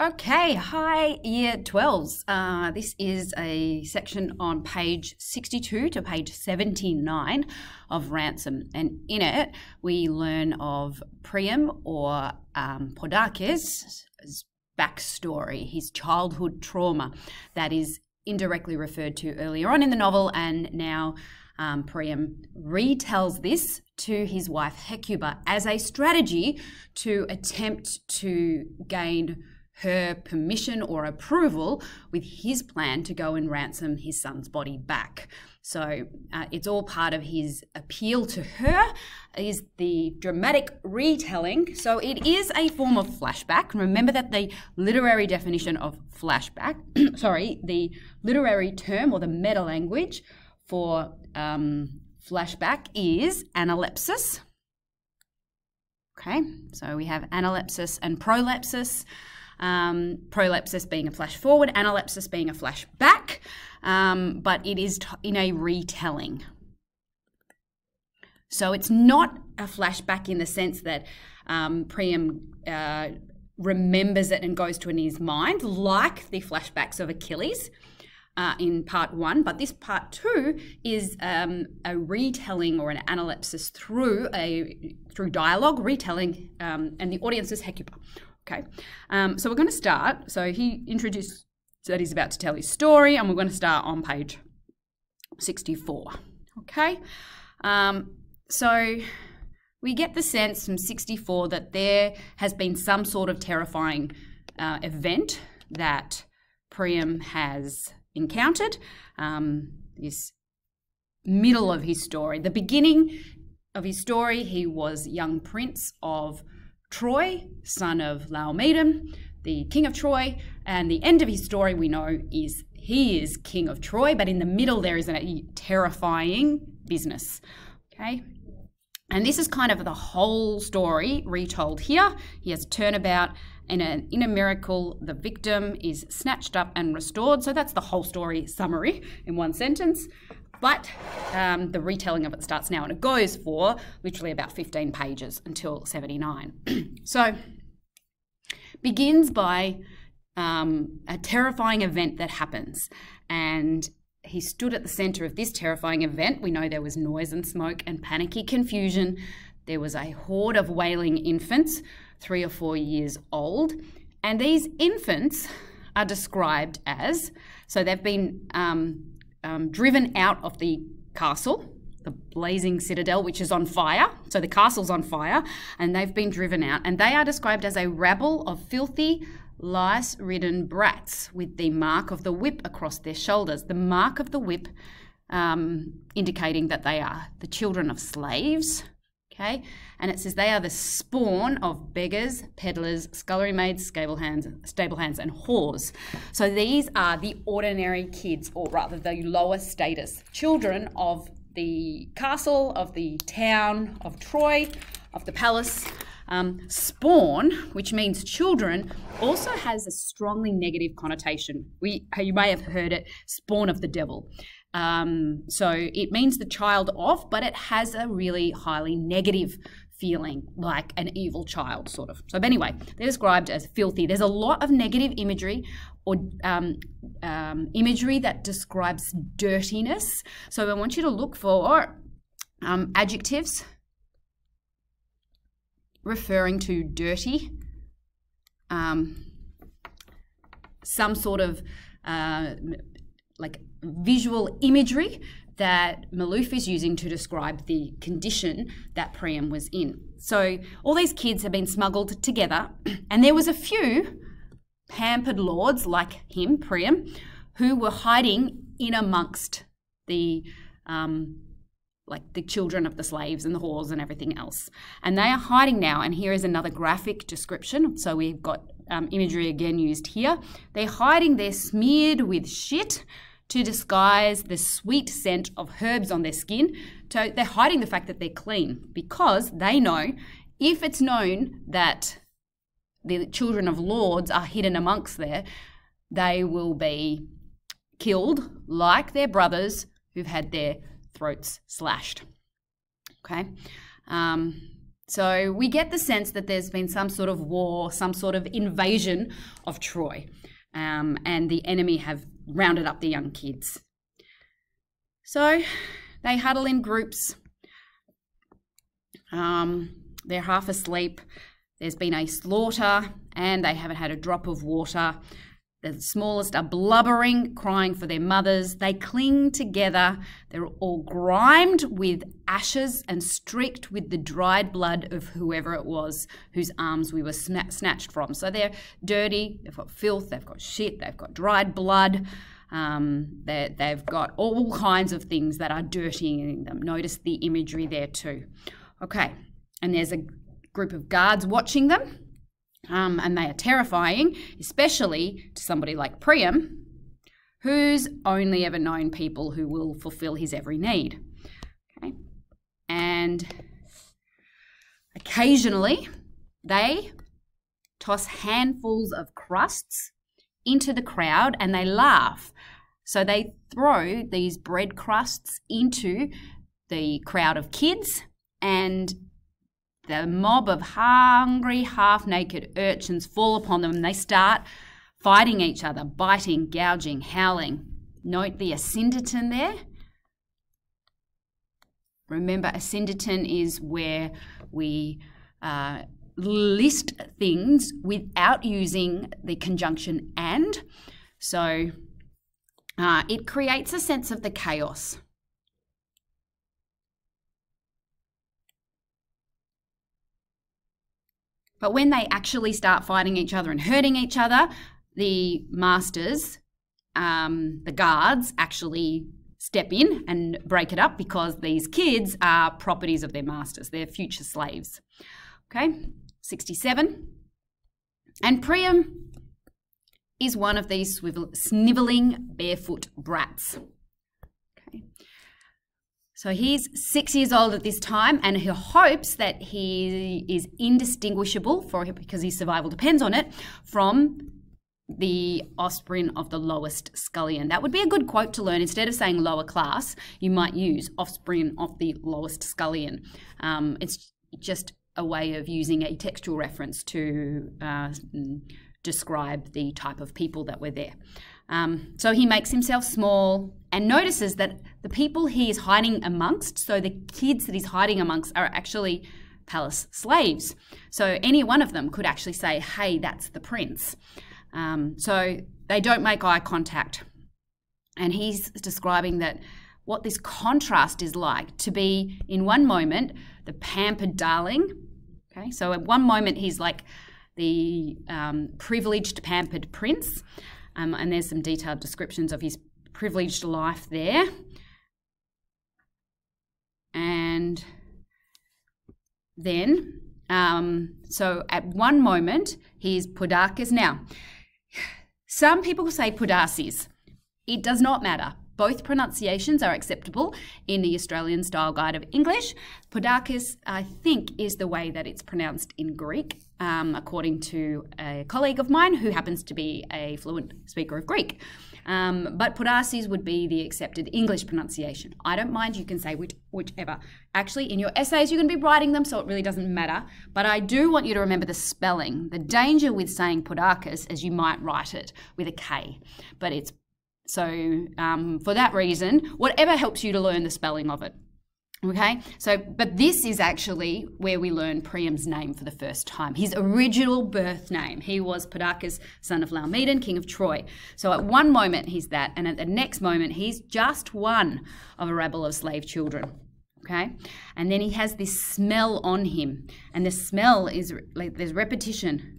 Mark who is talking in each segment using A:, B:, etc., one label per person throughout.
A: Okay, hi year 12s. Uh, this is a section on page 62 to page 79 of Ransom, and in it we learn of Priam or um, Podarches' backstory, his childhood trauma that is indirectly referred to earlier on in the novel, and now um, Priam retells this to his wife Hecuba as a strategy to attempt to gain her permission or approval with his plan to go and ransom his son's body back. So uh, it's all part of his appeal to her is the dramatic retelling. So it is a form of flashback. Remember that the literary definition of flashback, sorry, the literary term or the meta language for um, flashback is analepsis. Okay, so we have analepsis and prolepsis um, prolepsis being a flash forward, analepsis being a flash back, um, but it is in a retelling. So it's not a flashback in the sense that um, Priam uh, remembers it and goes to it in his mind, like the flashbacks of Achilles. Uh, in part one, but this part two is um, a retelling or an analepsis through a through dialogue, retelling, um, and the audience is Hecuba. Okay, um, so we're going to start. So he introduced that he's about to tell his story, and we're going to start on page 64. Okay, um, so we get the sense from 64 that there has been some sort of terrifying uh, event that Priam has encountered. Um, this middle of his story, the beginning of his story, he was young prince of Troy, son of Laomedon, the king of Troy, and the end of his story we know is he is king of Troy, but in the middle there is a terrifying business. Okay? And this is kind of the whole story retold here. He has a turnabout, and in a miracle, the victim is snatched up and restored. So that's the whole story summary in one sentence. But um, the retelling of it starts now and it goes for literally about 15 pages until 79. so, begins by um, a terrifying event that happens. And he stood at the center of this terrifying event. We know there was noise and smoke and panicky confusion. There was a horde of wailing infants, three or four years old. And these infants are described as so they've been um, um, driven out of the castle, the blazing citadel, which is on fire. So the castle's on fire, and they've been driven out. And they are described as a rabble of filthy, lice ridden brats with the mark of the whip across their shoulders. The mark of the whip um, indicating that they are the children of slaves Okay, and it says they are the spawn of beggars, peddlers, scullery maids, stable hands, stable hands, and whores. So these are the ordinary kids, or rather the lower status children of the castle, of the town of Troy, of the palace. Um, spawn, which means children, also has a strongly negative connotation. We, you may have heard it, spawn of the devil. Um, so it means the child of, but it has a really highly negative feeling, like an evil child, sort of. So, anyway, they're described as filthy. There's a lot of negative imagery or um, um, imagery that describes dirtiness. So, I want you to look for um, adjectives referring to dirty, um, some sort of uh, like visual imagery that Malouf is using to describe the condition that Priam was in. So all these kids have been smuggled together, and there was a few pampered lords like him, Priam, who were hiding in amongst the um, like the children of the slaves and the whores and everything else. And they are hiding now. And here is another graphic description. So we've got um, imagery again used here. They're hiding, they're smeared with shit to disguise the sweet scent of herbs on their skin. So they're hiding the fact that they're clean because they know if it's known that the children of lords are hidden amongst there, they will be killed like their brothers who've had their throats slashed. Okay. Um, So we get the sense that there's been some sort of war, some sort of invasion of Troy, um, and the enemy have rounded up the young kids. So they huddle in groups. Um, they're half asleep. There's been a slaughter, and they haven't had a drop of water. The smallest are blubbering, crying for their mothers. They cling together. They're all grimed with ashes and streaked with the dried blood of whoever it was whose arms we were snatched from. So they're dirty, they've got filth, they've got shit, they've got dried blood. Um, they've got all kinds of things that are dirtying them. Notice the imagery there too. Okay, and there's a group of guards watching them. Um, and they are terrifying, especially to somebody like Priam, who's only ever known people who will fulfill his every need. Okay? And occasionally they toss handfuls of crusts into the crowd and they laugh. So they throw these bread crusts into the crowd of kids and the mob of hungry, half naked urchins fall upon them and they start fighting each other, biting, gouging, howling. Note the asyndeton there. Remember, asyndeton is where we uh, list things without using the conjunction and. So uh, it creates a sense of the chaos. But when they actually start fighting each other and hurting each other, the masters, um, the guards, actually step in and break it up because these kids are properties of their masters, they're future slaves. Okay, 67. And Priam is one of these sniveling barefoot brats. So he's six years old at this time, and he hopes that he is indistinguishable for because his survival depends on it from the offspring of the lowest scullion. That would be a good quote to learn. Instead of saying lower class, you might use offspring of the lowest scullion. Um, it's just a way of using a textual reference to uh, describe the type of people that were there. Um, so he makes himself small and notices that the people he is hiding amongst, so the kids that he's hiding amongst, are actually palace slaves. So any one of them could actually say, hey, that's the prince. Um, so they don't make eye contact. And he's describing that what this contrast is like to be in one moment the pampered darling. Okay, so at one moment he's like the um, privileged pampered prince, um, and there's some detailed descriptions of his privileged life there. And then, um, so at one moment, he's Podarches. Now, some people say Podarces. It does not matter. Both pronunciations are acceptable in the Australian Style Guide of English. Podarches, I think, is the way that it's pronounced in Greek, um, according to a colleague of mine who happens to be a fluent speaker of Greek. Um, but Podarces would be the accepted English pronunciation. I don't mind, you can say which, whichever. Actually, in your essays, you're going to be writing them, so it really doesn't matter. But I do want you to remember the spelling. The danger with saying Podarches is you might write it with a K, but it's so um, for that reason, whatever helps you to learn the spelling of it. Okay, so but this is actually where we learn Priam's name for the first time. His original birth name. He was Podarches, son of Laomedon, king of Troy. So at one moment he's that, and at the next moment he's just one of a rabble of slave children. Okay, and then he has this smell on him, and the smell is like there's repetition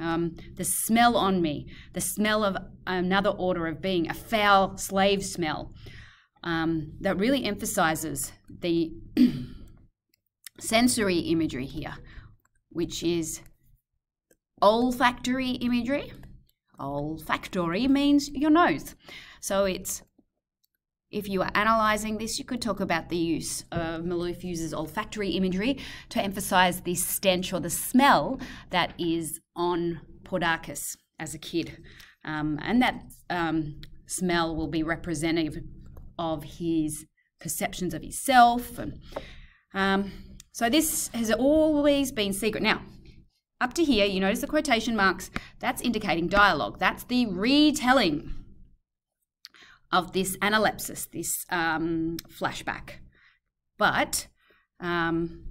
A: um, the smell on me, the smell of another order of being, a foul slave smell, um, that really emphasizes the sensory imagery here, which is olfactory imagery. Olfactory means your nose. So it's if you are analysing this, you could talk about the use of Malouf uses olfactory imagery to emphasise the stench or the smell that is on Podarches as a kid. Um, and that um, smell will be representative of his perceptions of himself. And, um, So this has always been secret. Now, up to here, you notice the quotation marks. That's indicating dialogue. That's the retelling of this analepsis, this um, flashback. But um,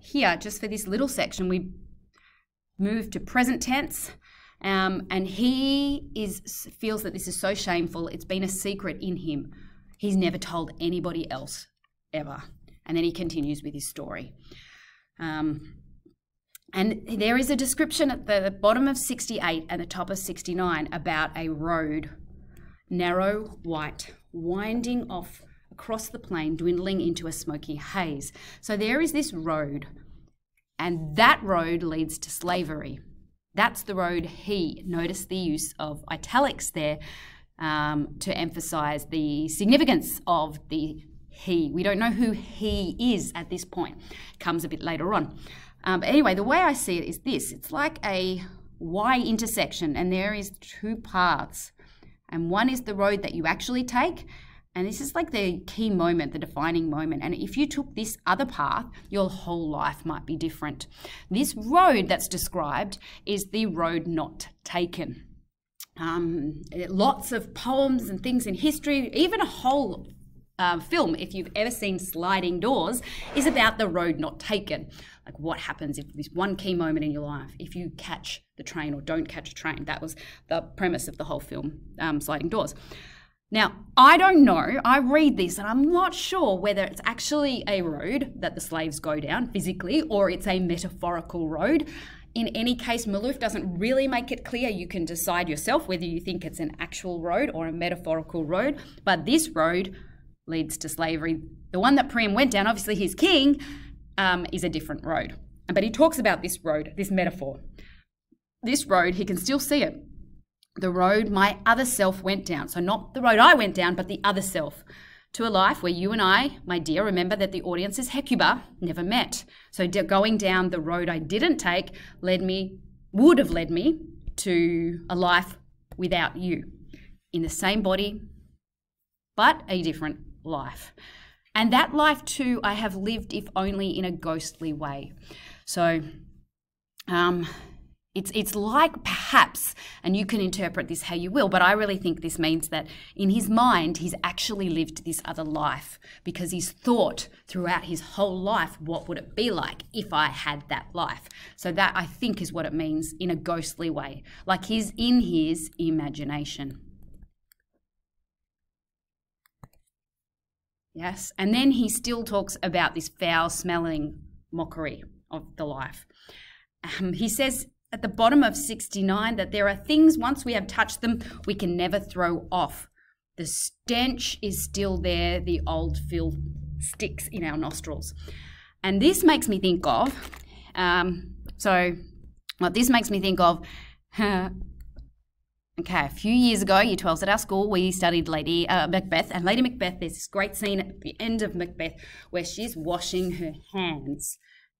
A: here, just for this little section, we move to present tense. Um, and he is feels that this is so shameful. It's been a secret in him. He's never told anybody else ever. And then he continues with his story. Um, and there is a description at the bottom of 68 and the top of 69 about a road, narrow, white, winding off across the plain, dwindling into a smoky haze. So there is this road, and that road leads to slavery. That's the road he. Notice the use of italics there um, to emphasize the significance of the he. We don't know who he is at this point. Comes a bit later on. Um, but anyway, the way I see it is this it's like a Y intersection, and there is two paths. And one is the road that you actually take, and this is like the key moment, the defining moment. And if you took this other path, your whole life might be different. This road that's described is the road not taken. Um, lots of poems and things in history, even a whole uh, film, if you've ever seen Sliding Doors, is about the road not taken. Like what happens if this one key moment in your life, if you catch the train or don't catch a train. That was the premise of the whole film, um, Sliding Doors. Now, I don't know. I read this and I'm not sure whether it's actually a road that the slaves go down physically or it's a metaphorical road. In any case, Malouf doesn't really make it clear. You can decide yourself whether you think it's an actual road or a metaphorical road. But this road leads to slavery. The one that Priam went down, obviously he's king, um, is a different road. But he talks about this road, this metaphor. This road, he can still see it. The road my other self went down. So, not the road I went down, but the other self. To a life where you and I, my dear, remember that the audience is Hecuba, never met. So, going down the road I didn't take led me, would have led me to a life without you. In the same body, but a different life. And that life too, I have lived, if only in a ghostly way. So, um, it's, it's like perhaps, and you can interpret this how you will, but I really think this means that in his mind, he's actually lived this other life because he's thought throughout his whole life, what would it be like if I had that life? So, that I think is what it means in a ghostly way, like he's in his imagination. Yes. And then he still talks about this foul smelling mockery of the life. Um, he says at the bottom of 69 that there are things, once we have touched them, we can never throw off. The stench is still there, the old filth sticks in our nostrils. And this makes me think of, um, so what this makes me think of, Okay, a few years ago, year 12s at our school, we studied Lady uh, Macbeth. And Lady Macbeth, there's this great scene at the end of Macbeth where she's washing her hands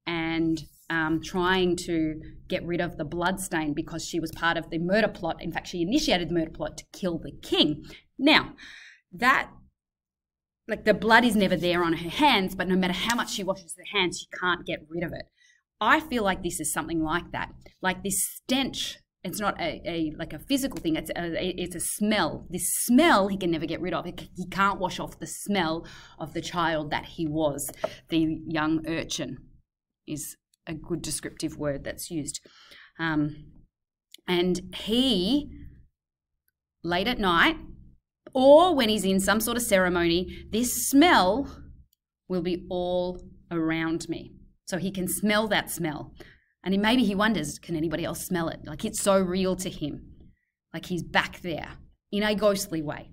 A: and um, trying to get rid of the blood stain because she was part of the murder plot. In fact, she initiated the murder plot to kill the king. Now, that like the blood is never there on her hands, but no matter how much she washes her hands, she can't get rid of it. I feel like this is something like that. Like this stench it's not a, a like a physical thing. It's a, it's a smell. This smell he can never get rid of. He can't wash off the smell of the child that he was. The young urchin is a good descriptive word that's used. Um, and he late at night or when he's in some sort of ceremony this smell will be all around me. So he can smell that smell and he, maybe he wonders, can anybody else smell it? Like it's so real to him. Like he's back there in a ghostly way.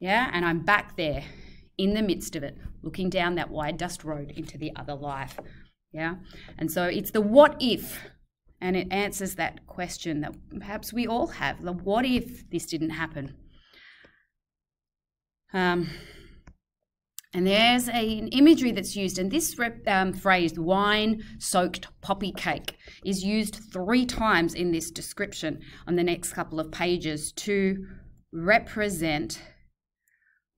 A: Yeah, and I'm back there in the midst of it, looking down that wide dust road into the other life. Yeah, and so it's the what if, and it answers that question that perhaps we all have the what if this didn't happen? Um, and there's a, an imagery that's used, and this um, phrase, wine soaked poppy cake, is used three times in this description on the next couple of pages to represent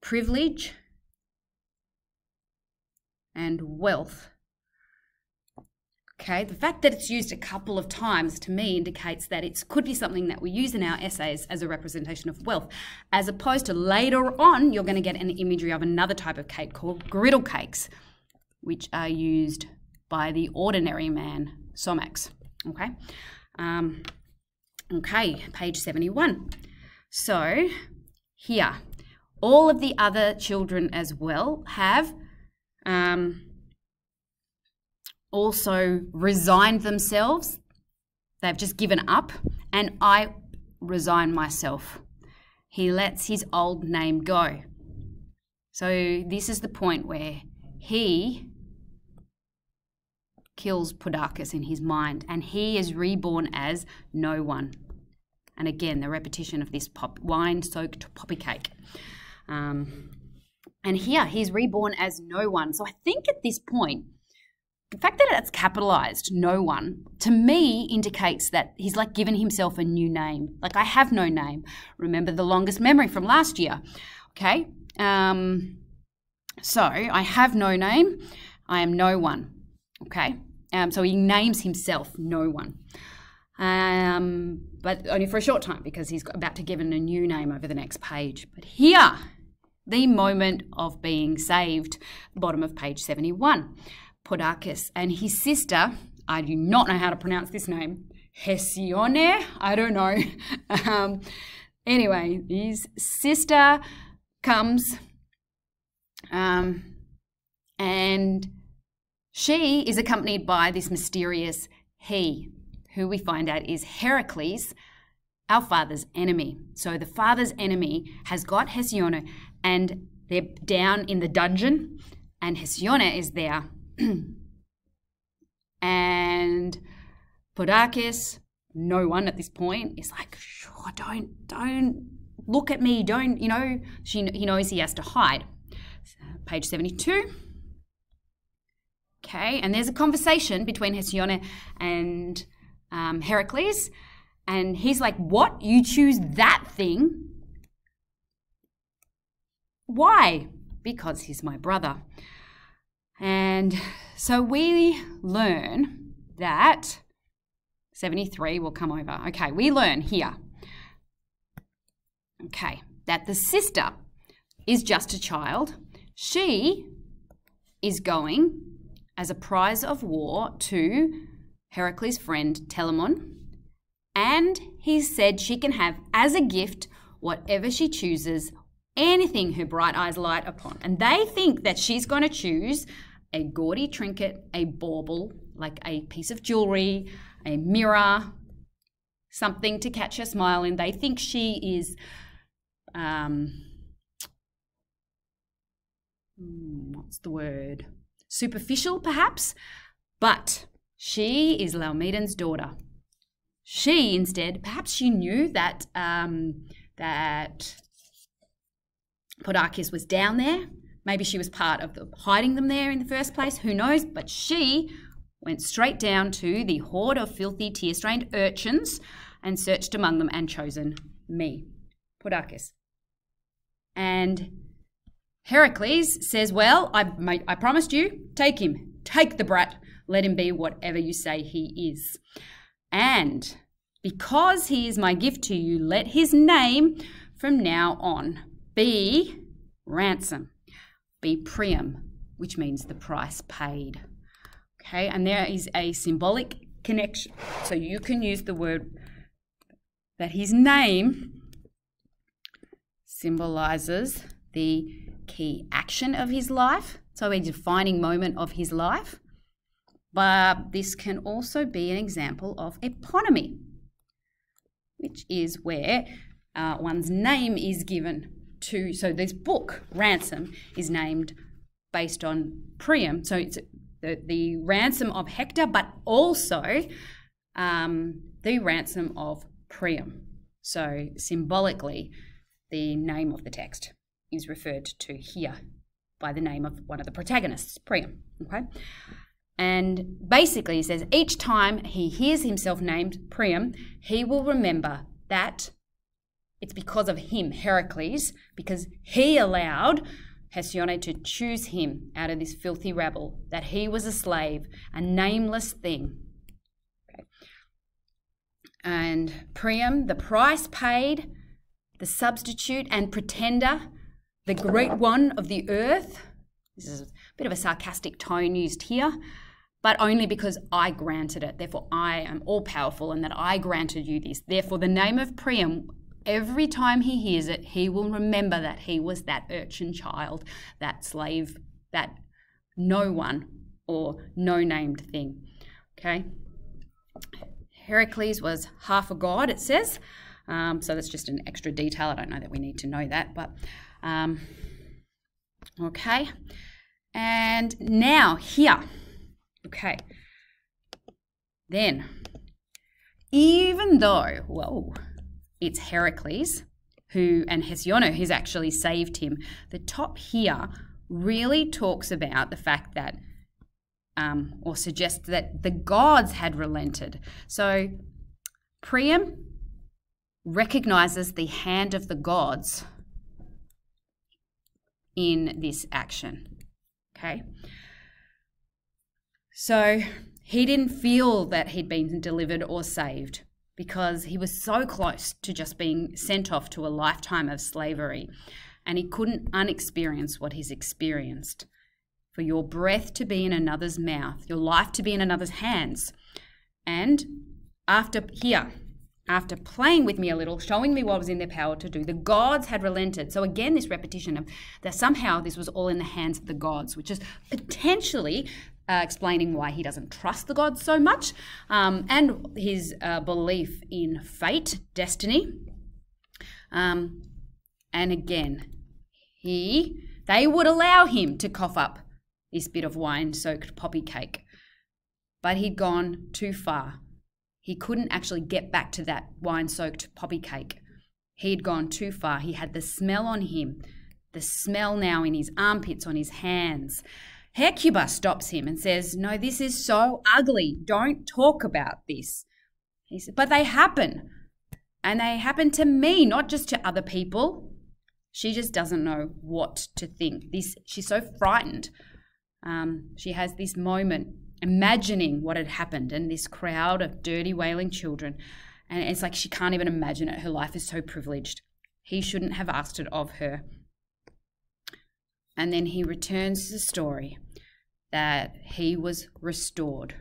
A: privilege and wealth. Okay, the fact that it's used a couple of times to me indicates that it could be something that we use in our essays as a representation of wealth, as opposed to later on, you're going to get an imagery of another type of cake called griddle cakes, which are used by the ordinary man, Somax. Okay, um, okay, page 71. So here, all of the other children as well have. Um, also resigned themselves. They've just given up, and I resign myself. He lets his old name go. So, this is the point where he kills Podarces in his mind, and he is reborn as no one. And again, the repetition of this pop, wine soaked poppy cake. Um, and here, he's reborn as no one. So, I think at this point, the fact that it's capitalized, no one, to me indicates that he's like given himself a new name. Like, I have no name. Remember the longest memory from last year. Okay. Um, so, I have no name. I am no one. Okay. Um, so, he names himself no one. Um, but only for a short time because he's about to give a new name over the next page. But here, the moment of being saved, bottom of page 71. Podarces and his sister, I do not know how to pronounce this name, Hesione, I don't know. um, anyway, his sister comes um, and she is accompanied by this mysterious he, who we find out is Heracles, our father's enemy. So the father's enemy has got Hesione and they're down in the dungeon, and Hesione is there and Podarces, no one at this point, is like, sure, don't, don't look at me, don't, you know, she, he knows he has to hide. Page 72. Okay, and there's a conversation between Hesione and um, Heracles, and he's like, What? You choose that thing? Why? Because he's my brother. And so we learn that 73 will come over. Okay, we learn here. Okay, that the sister is just a child. She is going as a prize of war to Heracles' friend Telamon, and he said she can have as a gift whatever she chooses, anything her bright eyes light upon. And they think that she's going to choose a gaudy trinket, a bauble, like a piece of jewelry, a mirror, something to catch her smile in. They think she is, um, hmm, what's the word? Superficial, perhaps, but she is Laomedon's daughter. She instead, perhaps she knew that um, that Podarces was down there Maybe she was part of the hiding them there in the first place, who knows? But she went straight down to the horde of filthy, tear stained urchins and searched among them and chosen me, Podarces. And Heracles says, Well, I, I promised you, take him, take the brat, let him be whatever you say he is. And because he is my gift to you, let his name from now on be ransom be priam, which means the price paid. Okay, and there is a symbolic connection. So you can use the word that his name symbolizes the key action of his life, so a defining moment of his life. But this can also be an example of eponymy, which is where uh, one's name is given to so this book ransom is named based on priam. So it's the, the ransom of hector but also um, the ransom of priam. So symbolically the name of the text is referred to here by the name of one of the protagonists priam okay? And basically he says each time he hears himself named priam he will remember that it's because of him, Heracles, because he allowed Hesione to choose him out of this filthy rabble, that he was a slave, a nameless thing. Okay. And Priam, the price paid, the substitute and pretender, the great one of the earth. This is a bit of a sarcastic tone used here, but only because I granted it. Therefore, I am all powerful and that I granted you this. Therefore, the name of Priam every time he hears it, he will remember that he was that urchin child, that slave, that no one or no named thing. Okay? Heracles was half a god, it says. Um, so that's just an extra detail. I don't know that we need to know that, but um, okay. And now here, okay. Then, even though, whoa, it's Heracles who and Hesione who's actually saved him. The top here really talks about the fact that um, or suggests that the gods had relented. So Priam recognizes the hand of the gods in this action. Okay. So he didn't feel that he'd been delivered or saved because he was so close to just being sent off to a lifetime of slavery and he couldn't unexperience what he's experienced. For your breath to be in another's mouth, your life to be in another's hands. And after here, after playing with me a little, showing me what was in their power to do, the gods had relented. So again, this repetition of that somehow this was all in the hands of the gods, which is potentially uh, explaining why he doesn't trust the gods so much, um, and his uh, belief in fate, destiny. Um, and again, he they would allow him to cough up this bit of wine-soaked poppy cake, but he'd gone too far. He couldn't actually get back to that wine-soaked poppy cake. He'd gone too far. He had the smell on him, the smell now in his armpits, on his hands. Hecuba stops him and says, No, this is so ugly. Don't talk about this. He said, But they happen. And they happen to me, not just to other people. She just doesn't know what to think. This she's so frightened. Um, she has this moment imagining what had happened and this crowd of dirty wailing children. And it's like she can't even imagine it. Her life is so privileged. He shouldn't have asked it of her. And then he returns to the story that he was restored.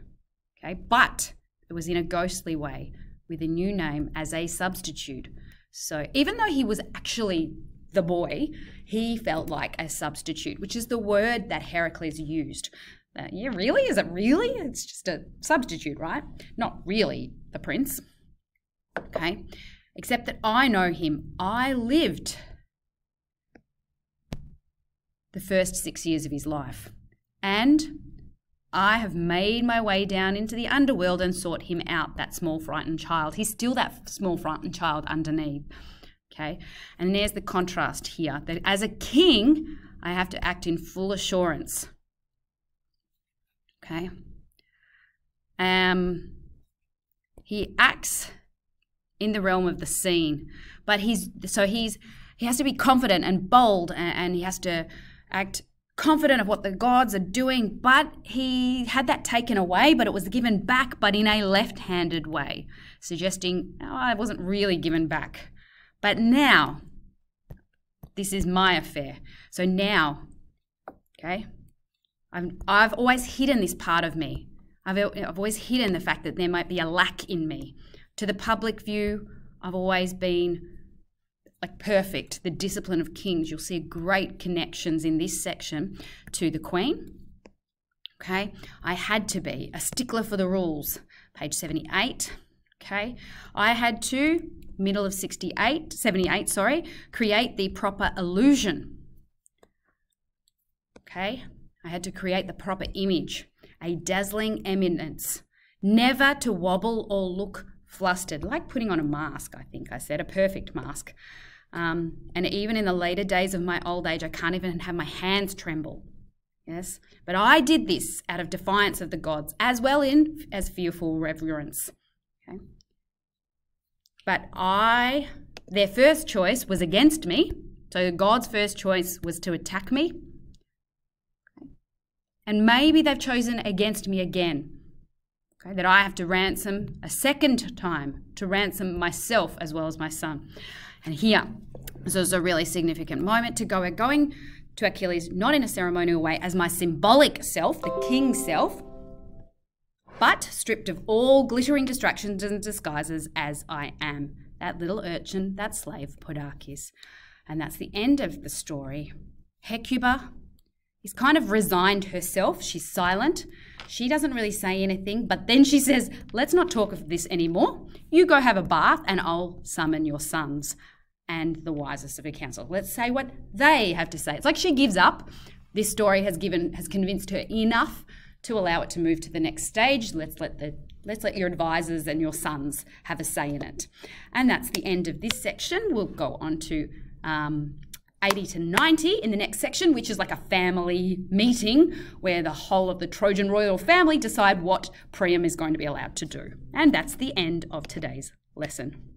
A: Okay, but it was in a ghostly way with a new name as a substitute. So even though he was actually the boy, he felt like a substitute, which is the word that Heracles used. Uh, yeah, really? Is it really? It's just a substitute, right? Not really the prince. Okay, except that I know him. I lived the first six years of his life. And I have made my way down into the underworld and sought him out, that small frightened child. He's still that small frightened child underneath. Okay, and there's the contrast here that as a king, I have to act in full assurance. Okay, um, he acts in the realm of the scene, but he's so he's he has to be confident and bold, and, and he has to act confident of what the gods are doing, but he had that taken away, but it was given back, but in a left handed way, suggesting, oh, it wasn't really given back. But now, this is my affair. So now, okay, I've, I've always hidden this part of me. I've, I've always hidden the fact that there might be a lack in me. To the public view, I've always been like perfect, the discipline of kings. You'll see great connections in this section to the queen. Okay, I had to be a stickler for the rules. Page 78. Okay, I had to, middle of 68, 78, sorry, create the proper illusion. Okay, I had to create the proper image, a dazzling eminence, never to wobble or look flustered, like putting on a mask, I think I said, a perfect mask. Um, and even in the later days of my old age, I can't even have my hands tremble. Yes, but I did this out of defiance of the gods, as well in as fearful reverence. Okay. But I, their first choice was against me, So the God's first choice was to attack me. And maybe they've chosen against me again. Okay, that I have to ransom a second time to ransom myself as well as my son. And here, so it's a really significant moment to go. We're going to Achilles not in a ceremonial way as my symbolic self, the king self, but stripped of all glittering distractions and disguises as I am. That little urchin, that slave, Podarkes. And that's the end of the story. Hecuba is kind of resigned herself. She's silent. She doesn't really say anything, but then she says, Let's not talk of this anymore. You go have a bath, and I'll summon your sons and the wisest of her council. Let's say what they have to say. It's like she gives up. This story has given has convinced her enough to allow it to move to the next stage. Let's let the let's let your advisors and your sons have a say in it. And that's the end of this section. We'll go on to um, 80 to 90 in the next section, which is like a family meeting where the whole of the Trojan royal family decide what Priam is going to be allowed to do. And that's the end of today's lesson.